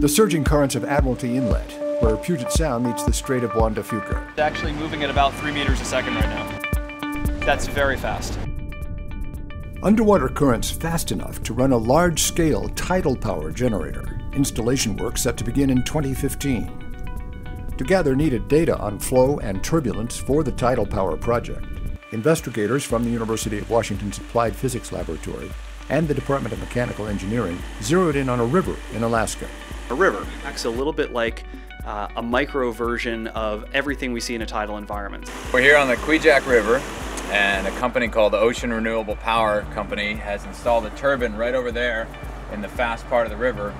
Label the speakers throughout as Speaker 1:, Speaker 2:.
Speaker 1: The surging currents of Admiralty Inlet, where Puget Sound meets the Strait of Juan de Fuca.
Speaker 2: It's actually moving at about three meters a second right now. That's very fast.
Speaker 1: Underwater currents fast enough to run a large scale tidal power generator. Installation work set to begin in 2015. To gather needed data on flow and turbulence for the tidal power project, investigators from the University of Washington's Applied Physics Laboratory and the Department of Mechanical Engineering zeroed in on a river in Alaska.
Speaker 2: A river acts a little bit like uh, a micro version of everything we see in a tidal environment.
Speaker 3: We're here on the Kvichak River and a company called the Ocean Renewable Power Company has installed a turbine right over there in the fast part of the river.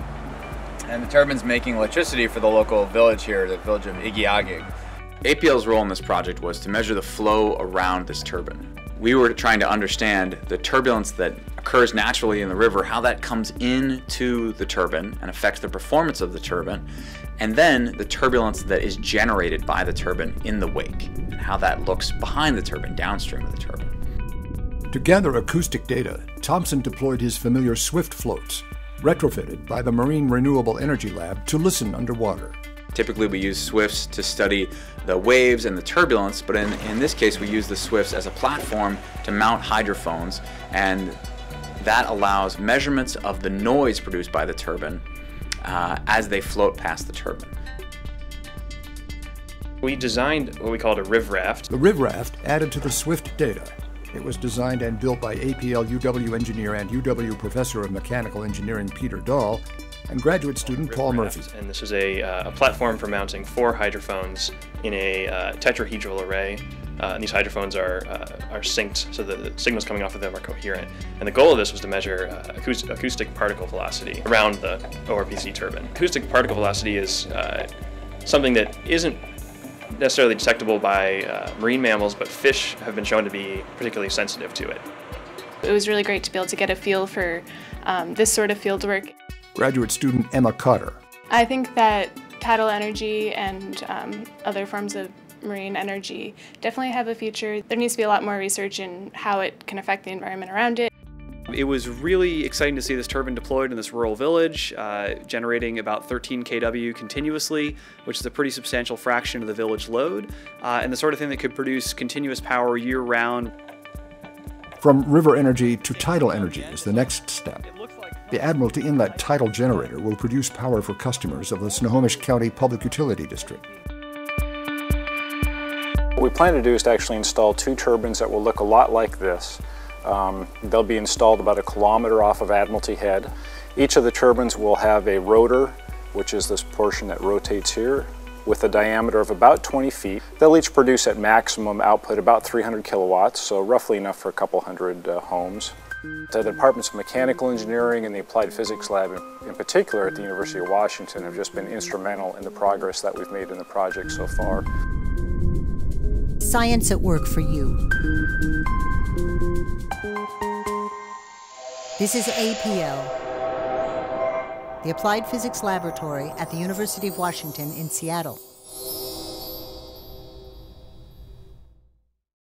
Speaker 3: And the turbine's making electricity for the local village here, the village of Igiugig.
Speaker 4: APL's role in this project was to measure the flow around this turbine. We were trying to understand the turbulence that occurs naturally in the river, how that comes into the turbine and affects the performance of the turbine, and then the turbulence that is generated by the turbine in the wake, and how that looks behind the turbine, downstream of the turbine.
Speaker 1: To gather acoustic data, Thomson deployed his familiar Swift floats, retrofitted by the Marine Renewable Energy Lab to listen underwater.
Speaker 4: Typically we use Swifts to study the waves and the turbulence, but in, in this case we use the Swifts as a platform to mount hydrophones and that allows measurements of the noise produced by the turbine uh, as they float past the turbine.
Speaker 5: We designed what we called a riv raft.
Speaker 1: The riv raft added to the Swift data. It was designed and built by APL UW engineer and UW professor of mechanical engineering Peter Dahl and graduate student Paul Murphy.
Speaker 5: And this is a, uh, a platform for mounting four hydrophones in a uh, tetrahedral array uh, and these hydrophones are, uh, are synced so that the signals coming off of them are coherent. And the goal of this was to measure uh, acoustic, acoustic, particle velocity around the ORPC turbine. Acoustic particle velocity is uh, something that isn't necessarily detectable by uh, marine mammals, but fish have been shown to be particularly sensitive to it.
Speaker 6: It was really great to be able to get a feel for um, this sort of field work.
Speaker 1: Graduate student Emma Cotter.
Speaker 6: I think that tidal energy and um, other forms of marine energy definitely have a future. There needs to be a lot more research in how it can affect the environment around it.
Speaker 2: It was really exciting to see this turbine deployed in this rural village, uh, generating about 13 kW continuously, which is a pretty substantial fraction of the village load, uh, and the sort of thing that could produce continuous power year round.
Speaker 1: From river energy to tidal energy is the next step. The Admiralty Inlet tidal generator will produce power for customers of the Snohomish County Public Utility District.
Speaker 7: What we plan to do is to actually install two turbines that will look a lot like this. Um, they'll be installed about a kilometer off of Admiralty Head. Each of the turbines will have a rotor, which is this portion that rotates here, with a diameter of about 20 feet. They'll each produce at maximum output about 300 kilowatts, so roughly enough for a couple hundred uh, homes. The Departments of Mechanical Engineering and the Applied Physics Lab in, in particular at the University of Washington have just been instrumental in the progress that we've made in the project so far
Speaker 8: science at work for you. This is APL, the Applied Physics Laboratory at the University of Washington in Seattle.